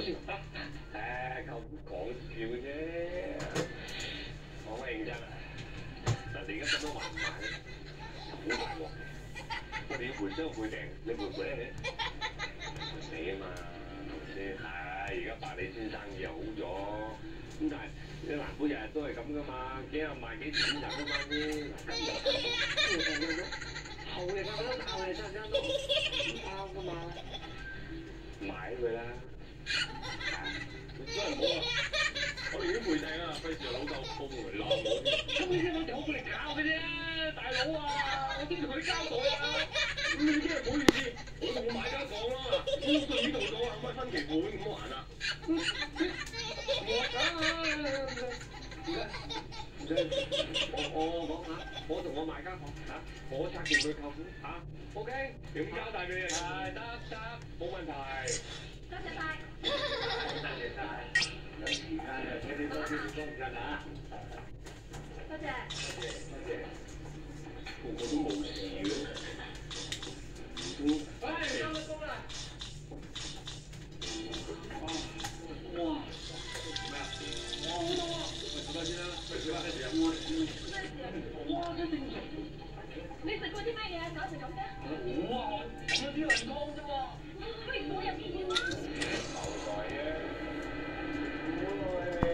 笑，誒，講講笑啫，講乜認真啊？嗱，你而家咁多還唔買咧，好大鑊！我哋要賠雙賠定，你賠唔賠咧？你啊嘛，係咪先？係，而家百里先生又好咗，咁但係啲蘭夫日日都係咁噶嘛，幾廿賣幾錢就咁翻啲，日咁樣後日真真都唔包噶嘛，買佢啦，真係好啊！我已經賠定啦，費事老豆報回鬧我。咁呢啲老豆嚟搞嘅啫，大佬啊，我都要佢交代啊！你啲係唔好意思，我同買家講啦，咁佢呢度咗啊，乜分期款咁還啊？我啊，唔使，我我講下，我同我買家講嚇，我拆掂佢扣款嚇，OK，點交代俾你？係得得，冇問題。多謝。晒。多謝。晒。有時間就睇你多啲工㗎啦。多謝。多謝。多謝，個個都冇事嘅，唔通？喂，收咗工啦！哇！哇！咩啊？哇，好痛啊！喂，坐低先啦，喂，小姐，咩事啊？哇，真正常。你食过啲咩嘢啊搞成咁嘅？好啊，有啲人讲啫喎。